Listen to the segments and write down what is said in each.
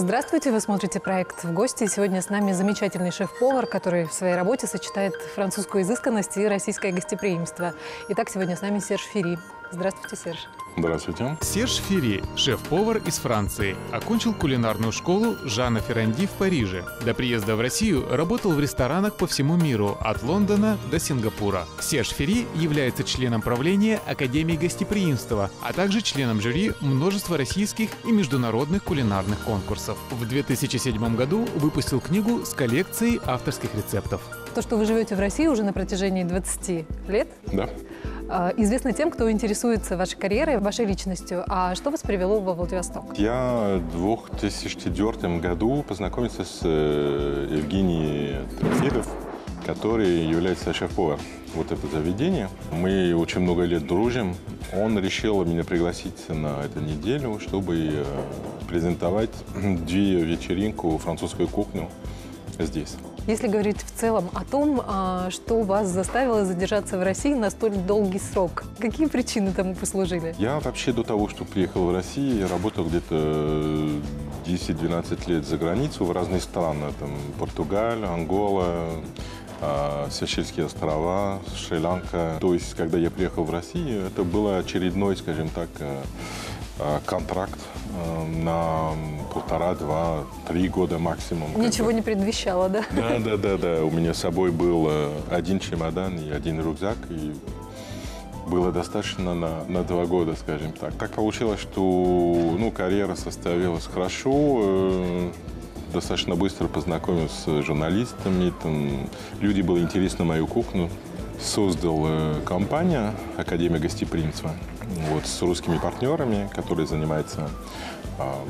Здравствуйте, вы смотрите проект «В гости». Сегодня с нами замечательный шеф-повар, который в своей работе сочетает французскую изысканность и российское гостеприимство. Итак, сегодня с нами Серж Фери. Здравствуйте, Серж. Здравствуйте. Серж Ферри, шеф-повар из Франции, окончил кулинарную школу Жана Ферранди в Париже. До приезда в Россию работал в ресторанах по всему миру, от Лондона до Сингапура. Серж Ферри является членом правления Академии гостеприимства, а также членом жюри множества российских и международных кулинарных конкурсов. В 2007 году выпустил книгу с коллекцией авторских рецептов. То, что вы живете в России уже на протяжении 20 лет, Да. Э, известно тем, кто интересуется вашей карьерой, вашей личностью. А что вас привело во Владивосток? Я в 2004 году познакомился с э, Евгением Трофимов, который является шеф-повар вот это заведение. Мы очень много лет дружим. Он решил меня пригласить на эту неделю, чтобы э, презентовать две вечеринку французскую кухню здесь. Если говорить в целом о том, а, что вас заставило задержаться в России на столь долгий срок, какие причины тому послужили? Я вообще до того, что приехал в Россию, работал где-то 10-12 лет за границу в разные страны. Там Португалия, Ангола, а, Сейшельские острова, Шри-Ланка. То есть, когда я приехал в Россию, это был очередной, скажем так, э, э, контракт э, на полтора, два, три года максимум. Ничего не предвещало, да? Да, да, да, да. У меня с собой был э, один чемодан и один рюкзак, и было достаточно на, на два года, скажем так. Так получилось, что ну, карьера составилась хорошо. э, достаточно быстро познакомился с журналистами. Там, люди были интересны мою кухню. Создал э, компания Академия гостеприимства вот, с русскими партнерами, которые занимаются а,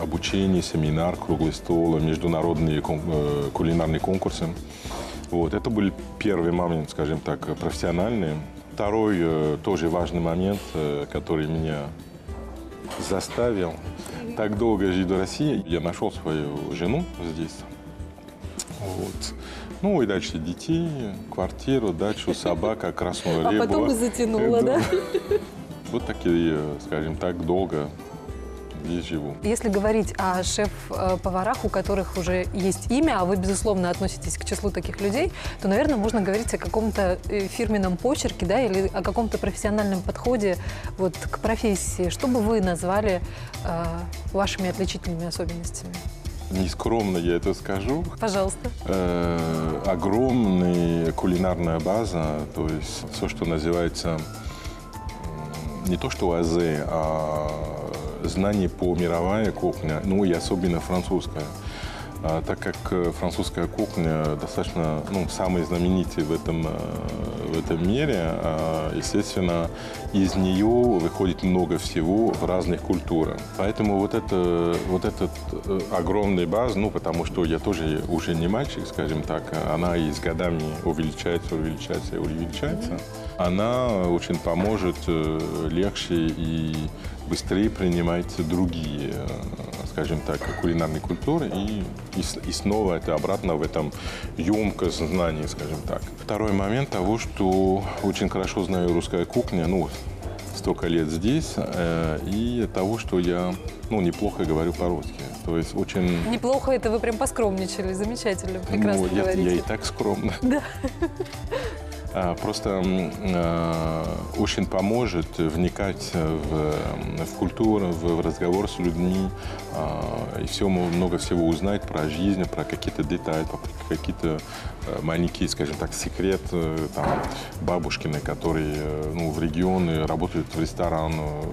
обучение, семинар, круглый стол, международные э, кулинарные конкурсы. Вот, это был первый момент, скажем так, профессиональный. Второй э, тоже важный момент, э, который меня заставил так долго жить в России. Я нашел свою жену здесь. Вот. Ну и дальше детей, квартиру, дачу, собака, красную А рыбу. потом и затянуло, да? Вот такие, скажем так, долго здесь живу. Если говорить о шеф-поварах, у которых уже есть имя, а вы, безусловно, относитесь к числу таких людей, то, наверное, можно говорить о каком-то э, фирменном почерке, да, или о каком-то профессиональном подходе вот, к профессии. Что бы вы назвали э, вашими отличительными особенностями? Нескромно я это скажу. Пожалуйста. Э, огромная кулинарная база, то есть все, что называется не то что АЗ, а знание по мировая кухня, ну и особенно французская. А, так как э, французская кухня достаточно, ну, самая знаменитая в этом, э, в этом мире, а, естественно, из нее выходит много всего в разных культурах. Поэтому вот, это, вот этот э, огромный баз, ну, потому что я тоже уже не мальчик, скажем так, она и с годами увеличается, увеличается и увеличается. Она очень поможет легче и быстрее принимать другие, скажем так, кулинарные культуры и, и, и снова это обратно в этом емкость знаний, скажем так. Второй момент того, что очень хорошо знаю русская кухня, ну, столько лет здесь, э, и того, что я, ну, неплохо говорю по-русски. То есть очень... Неплохо это, вы прям поскромничали. Замечательно, прекрасно Ну, я, я и говорите. так скромно. Да. А, Просто э, очень поможет вникать в, в культуру, в, в разговор с людьми, а, и все, много всего узнать про жизнь, про какие-то детали, про какие-то маленькие, скажем так, секреты, там, бабушкины, которые э, ну, в регионе работают в ресторане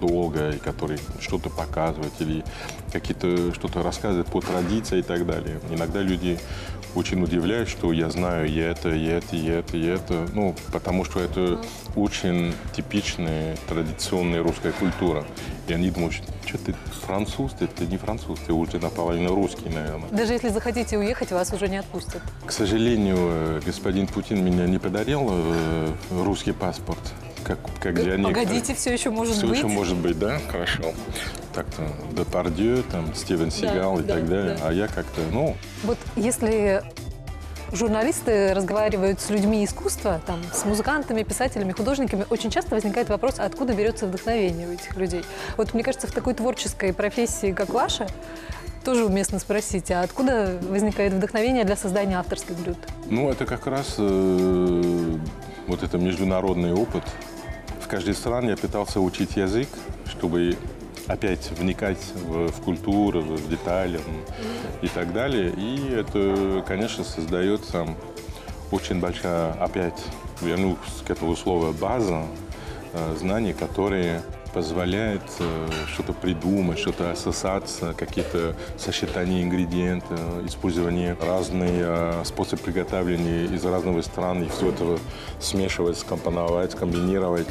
долго, и которые что-то показывают, или какие-то что-то рассказывают по традиции и так далее. Иногда люди очень удивляют, что я знаю и это, и это, и это, и это. Ну, потому что это очень типичная традиционная русская культура. И они думают, что ты француз, ты, ты не француз, ты уже наполовину русский, наверное. Даже если захотите уехать, вас уже не отпустят. К сожалению, э, господин Путин меня не подарил э, русский паспорт. Как, как для некоторых. Погодите, все еще может Все быть. еще может быть, да? Хорошо. Так-то Депардье, там, Стивен Сигал и да, так далее. да. А я как-то, ну, Вот если журналисты разговаривают с людьми искусства, там, с музыкантами, писателями, художниками, очень часто возникает вопрос, откуда берется вдохновение у этих людей. Вот мне кажется, в такой творческой профессии, как ваша, тоже уместно спросить, а откуда возникает вдохновение для создания авторских блюд? Ну, это как раз э, вот это международный опыт. В каждой стране я пытался учить язык, чтобы опять вникать в, в культуру, в детали и так далее. И это, конечно, создается очень большая, опять вернусь к этому слову, база э, знаний, которые позволяет э, что-то придумать, что-то ассоциация, какие-то сочетания ингредиентов, использование разных э, способов приготовления из разных стран, и все это смешивать, скомпоновать, комбинировать.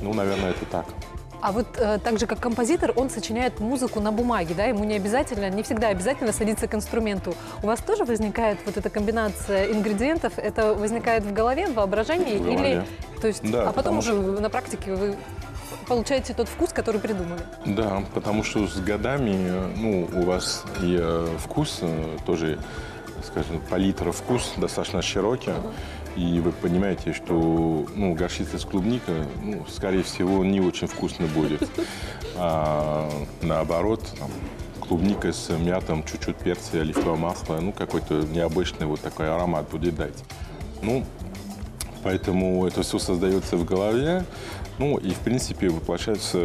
Ну, наверное, это так. А вот э, так же, как композитор, он сочиняет музыку на бумаге, да, ему не обязательно, не всегда обязательно садиться к инструменту. У вас тоже возникает вот эта комбинация ингредиентов, это возникает в голове, в воображении? В голове. Или, то есть, Да, а потом уже на практике вы получаете тот вкус, который придумали? Да, потому что с годами, ну, у вас и э, вкус э, тоже, скажем, палитра вкус достаточно широкий. И вы понимаете, что ну, горчица с клубникой, ну, скорее всего, не очень вкусно будет. А наоборот, там, клубника с мятом, чуть-чуть перца, оливкового масла, ну, какой-то необычный вот такой аромат будет дать. Ну, поэтому это все создается в голове. Ну, и, в принципе, воплощается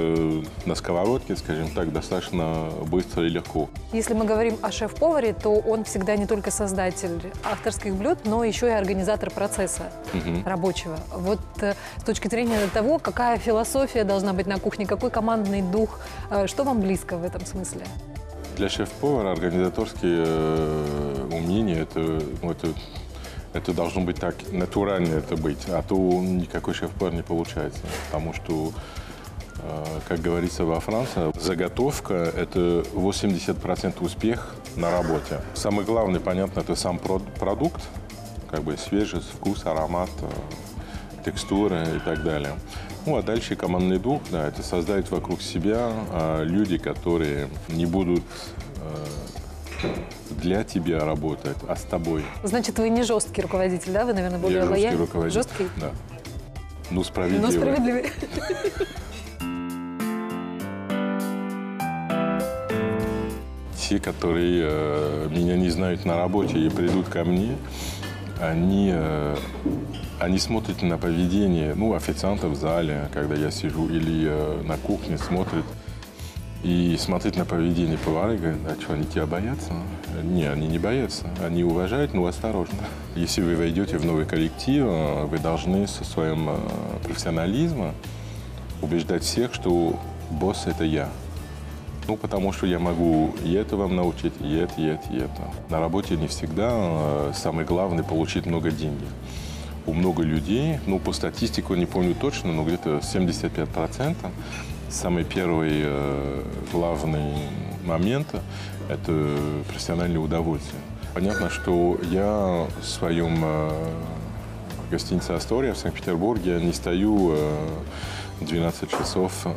на сковородке, скажем так, достаточно быстро и легко. Если мы говорим о шеф-поваре, то он всегда не только создатель авторских блюд, но еще и организатор процесса рабочего. Вот э, с точки зрения того, какая философия должна быть на кухне, какой командный дух, э, что вам близко в этом смысле? Для шеф-повара организаторские э, умения это, ну, это, это должно быть так, натурально это быть, а то никакой шеф-повар не получается. Потому что, э, как говорится во Франции, заготовка – это 80% успех на работе. Самое главное, понятно, это сам про- продукт, как бы свежесть, вкус, аромат, э, текстура и так далее. Ну, а дальше командный дух, да, это создать вокруг себя э, люди, которые не будут для тебя работать, а с тобой. Значит, вы не жесткий руководитель, да? Вы, наверное, более Я жесткий лояльный. руководитель. Жесткий? Да. Ну, справедливый. Но справедливый. Те, которые э, меня не знают на работе и придут ко мне, они, э, они смотрят на поведение, ну, официантов в зале, когда я сижу, или э, на кухне смотрят. И смотреть на поведение повара и а что, они тебя боятся? Не, они не боятся. Они уважают, но осторожно. Если вы войдете в новый коллектив, э, вы должны со своим э, профессионализмом убеждать всех, что босс – это я. Ну, потому что я могу и это вам научить, и это, и это, и это. На работе не всегда э, самое главное – получить много денег. У много людей, ну, по статистике не помню точно, но где-то 75% самый первый э, главный момент – это профессиональное удовольствие. Понятно, что я в своем э, гостинице «Астория» в Санкт-Петербурге не стою э, 12 часов э,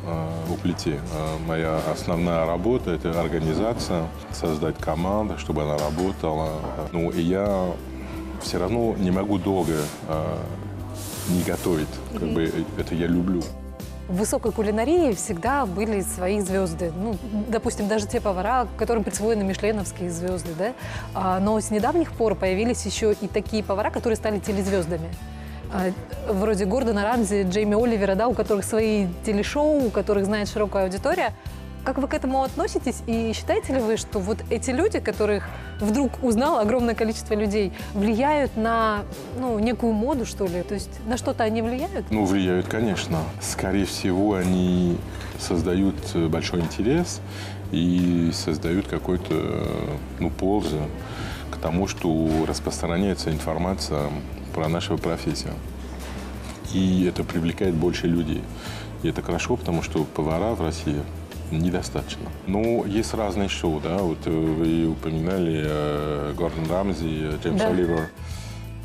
у плите. Моя основная работа – это организация, создать команду, чтобы она работала. Ну, и я все равно не могу долго не готовить. Как бы это я люблю. В высокой кулинарии всегда были свои звезды. Ну, допустим, даже те повара, которым присвоены мишленовские звезды, да? А, но с недавних пор появились еще и такие повара, которые стали телезвездами. А, вроде Гордона Рамзи, Джейми Оливера, да, у которых свои телешоу, у которых знает широкая аудитория. Как вы к этому относитесь? И считаете ли вы, что вот эти люди, которых вдруг узнало огромное количество людей, влияют на ну, некую моду, что ли? То есть на что-то они влияют? Ну, влияют, конечно. Скорее всего, они создают э, большой интерес и создают какой-то ну, пользу к тому, что распространяется информация про нашу профессию. И это привлекает больше людей. И это хорошо, потому что повара в России недостаточно. Но есть разные шоу, да, вот э, вы упоминали э, Гордон Рамзи, э, Джеймс Да. Оливер.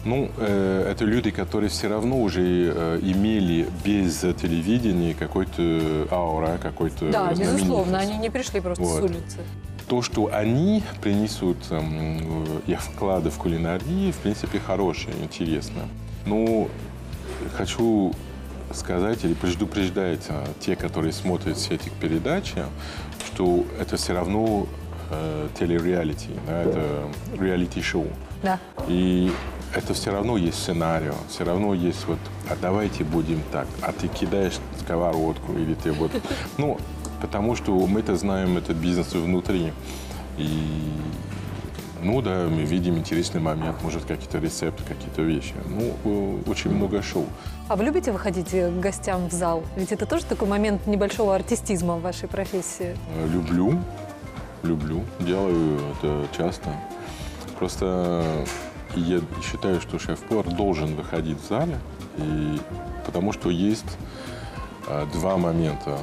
Ну, э, это люди, которые все равно уже э, имели без телевидения какой-то аура, какой-то Да, безусловно, они не пришли просто с Вот. улицы. то, что они принесут, эм, их вклады в кулинарии, в принципе, хорошие, интересно. Ну, хочу сказать или предупреждать а, те, которые смотрят все эти передачи, что это все равно э, телереалити, да, это реалити-шоу. Да. И это все равно есть сценарий, все равно есть вот, а давайте будем так, а ты кидаешь сковородку или ты вот, ну, потому что мы-то знаем этот бизнес внутри. И, ну да, мы видим интересный момент, может, какие-то рецепты, какие-то вещи. Ну, э, очень много шоу. А вы любите выходить к гостям в зал? Ведь это тоже такой момент небольшого артистизма в вашей профессии. Э, Люблю, люблю, делаю это часто. Просто я считаю, что шеф-повар должен выходить в зале, и, потому что есть э, два момента.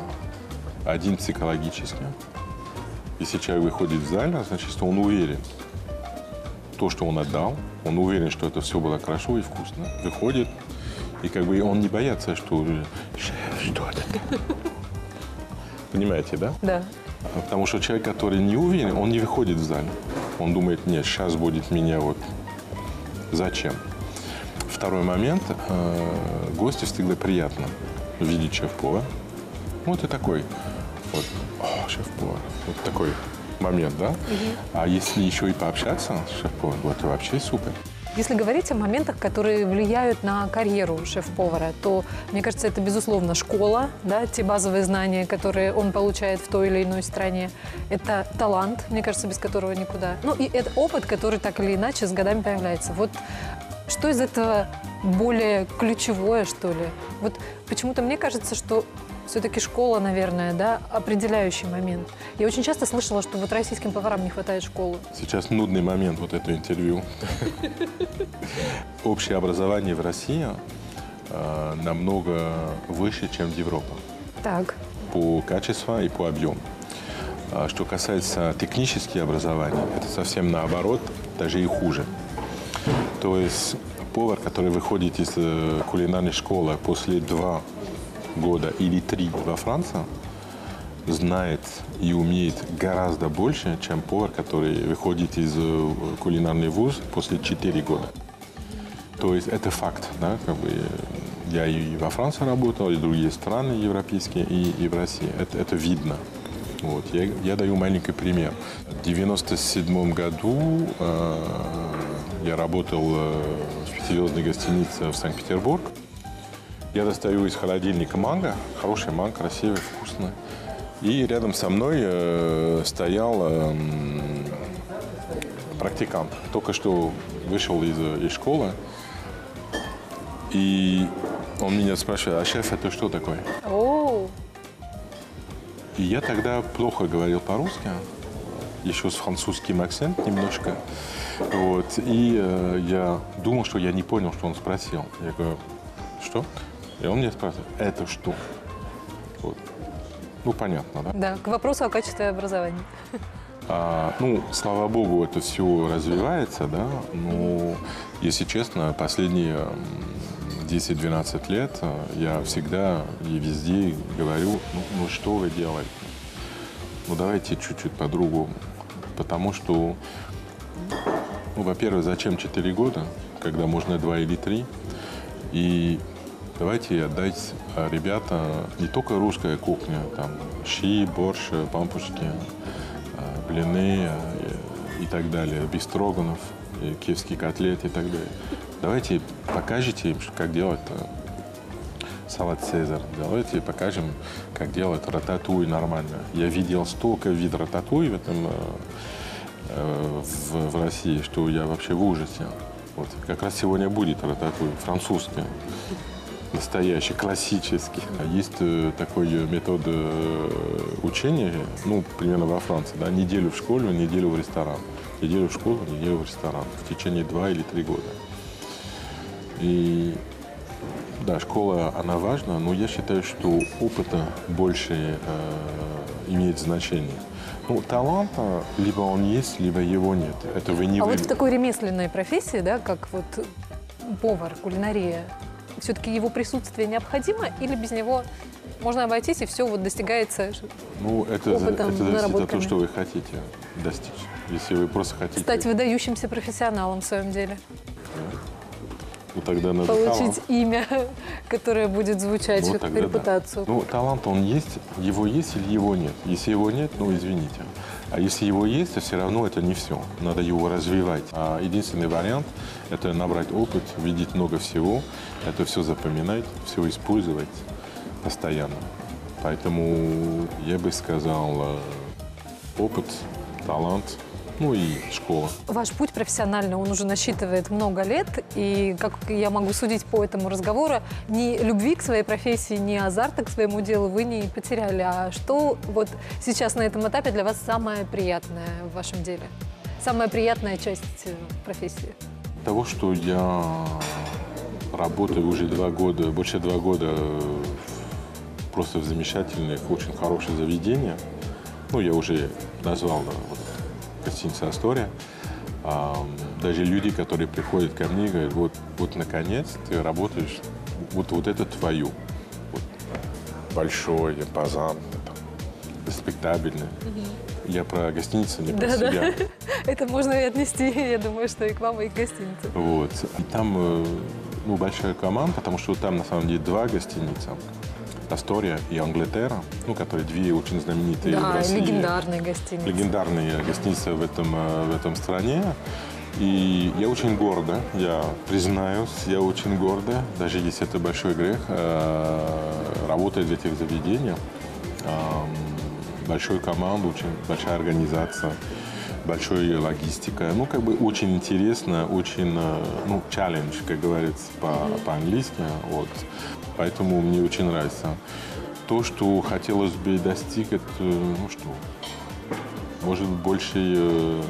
Один психологический. Если человек выходит в зале, значит, что он уверен. То, что он отдал, он уверен, что это все было хорошо и вкусно. Выходит, и как бы он не боится, что что это? Понимаете, да? Да. Потому что человек, который не уверен, он не выходит в зале. Он думает, нет, сейчас будет меня вот... Зачем? Второй момент. Э, гостю всегда приятно видеть шеф-повар. Вот и такой. Вот, шеф-повар. Вот такой момент, да? А если еще и пообщаться с шеф-поваром, это вообще супер. Если говорить о моментах, которые влияют на карьеру шеф-повара, то, мне кажется, это, безусловно, школа, да, те базовые знания, которые он получает в той или иной стране. Это талант, мне кажется, без которого никуда. Ну и это опыт, который так или иначе с годами появляется. Вот что из этого более ключевое, что ли? Вот почему-то мне кажется, что все-таки школа, наверное, да, определяющий момент. Я очень часто слышала, что вот российским поварам не хватает школы. Сейчас нудный момент вот это интервью. Общее образование в России э, намного выше, чем в Европе. Так. по качеству и по объему. А Что касается технического образования, это совсем наоборот, даже и хуже. То есть повар, который выходит из э, кулинарной школы после два года или три во Франции, знает и умеет гораздо больше, чем повар, который выходит из э, кулинарный вуз после 4 года. То есть это факт, да, как бы э, я и во Франции работал, и другие страны европейские, и, и в России. Это, это видно. Вот. Я, я даю маленький пример. В 1997 году э, я работал э, в пятизвездной гостинице в Санкт-Петербург. Я достаю из холодильника манго, хороший манго, красивый, вкусный. И рядом со мной э, стоял э, практикант, только что вышел из, из школы. И он меня спрашивает, а шеф это что такое? О, И я тогда плохо говорил по-русски, еще с французским акцентом немножко. Вот. И э, я думал, что я не понял, что он спросил. Я говорю, что? И он мне спрашивает, это что? Вот. Ну, понятно, да? да, к вопросу о качестве образования. А, ну, слава богу, это все развивается, да. Но, если честно, последние м, 10-12 лет э, я всегда и везде говорю, ну, ну что вы делаете? Ну давайте чуть-чуть по-другому. Потому что, ну, во-первых, зачем 4 года, когда можно 2 или 3? И давайте отдать э, ребята не только русская кухня, там щи, борщ, пампушки, э, блины э, и так далее, бистроганов, и киевский котлет и так далее. Давайте покажите им, как делать салат Цезарь. Давайте покажем, как делать рататуй нормально. Я видел столько видов рататуй в этом в, в России, что я вообще в ужасе. Вот. Как раз сегодня будет рататуй французский, настоящий, классический. А Есть э, такой э, метод э, учения, ну, примерно во Франции, да, неделю в школе, неделю в ресторан. Неделю в школу, неделю в ресторан. В течение два или три года. И да, школа, она важна, но я считаю, что опыта больше э, имеет значение. Ну, таланта либо он есть, либо его нет. Это вы не А вы- вот в такой ремесленной профессии, да, как вот повар, кулинария, все-таки его присутствие необходимо или без него можно обойтись, и все вот достигается. Ну, это, Опытом, это зависит от того, что вы хотите достичь. Если вы просто хотите... Стать выдающимся профессионалом в своем деле. ну, тогда надо Получить талант. имя, которое будет звучать, Ну, тогда да. репутацию. Ну, талант, он есть, его есть или его нет. Если его нет, ну, извините. А если его есть, то все равно это не все. Надо его развивать. А единственный вариант – это набрать опыт, видеть много всего, это все запоминать, все использовать постоянно. Поэтому я бы сказал, э, опыт, талант, ну и школа. Ваш путь профессиональный, он уже насчитывает много лет, и, как я могу судить по этому разговору, ни любви к своей профессии, ни азарта к своему делу вы не потеряли. А что вот сейчас на этом этапе для вас самое приятное в вашем деле? Самая приятная часть э, профессии? того, что я работаю уже два года, больше два года э, просто в замечательных, очень хороших заведениях. Ну, я уже назвал да, вот, гостиница «Астория». Даже люди, которые приходят ко мне, говорят, вот, вот наконец ты работаешь, вот, вот это твое. Вот, большой, там, респектабельный. Я про гостиницу, не про Да-да. себя. Это можно и отнести, я думаю, что и к вам, и к гостинице. Вот. И там э, ну, большая команда, потому что там на самом деле два гостиница. Астория и Англетера, ну, которые две очень знаменитые в Да, России. легендарные гостиницы. Легендарные гостиницы в этом, э, в этом стране. И я очень горда, я признаюсь, я очень горда, даже если это большой грех, э, работать в этих заведениях. Ам, большой команда, очень большая организация, большая логистика. Ну, как бы очень интересно, очень, э, ну, челлендж, как говорится по- по-английски. Вот. Поэтому мне очень нравится. То, что хотелось бы достичь, это, ну что, может, больше, э,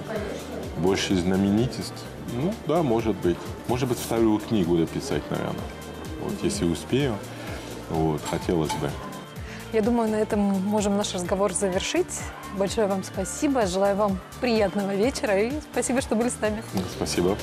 больше знаменитость? Ну, да, может быть. Может быть, вторую книгу написать, наверное. Вот, если успею, вот, хотелось бы. Я думаю, на этом можем наш разговор завершить. Большое вам спасибо. Желаю вам приятного вечера и спасибо, что были с нами. Спасибо.